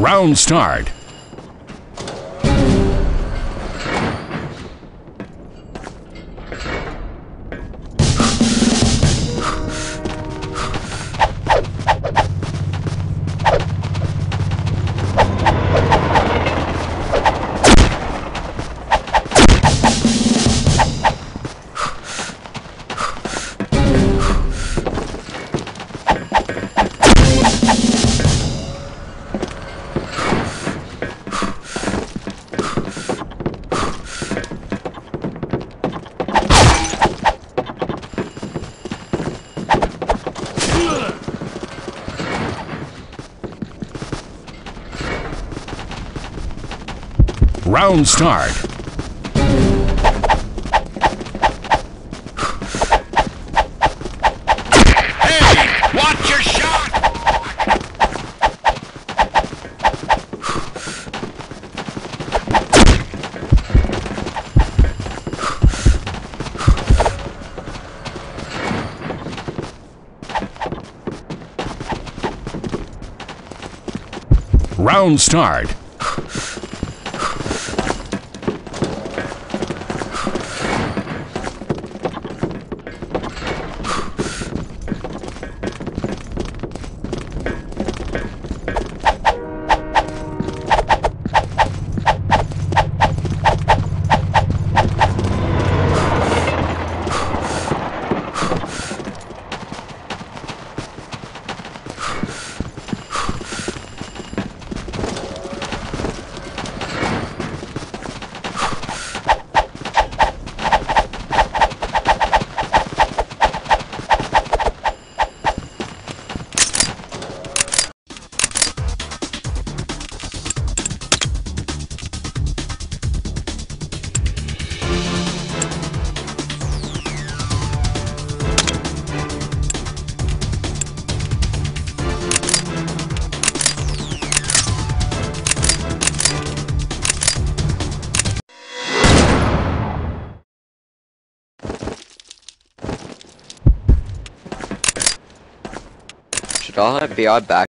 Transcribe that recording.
Round start. Round start. Hey, watch your shot! Round start. Should all have VR back?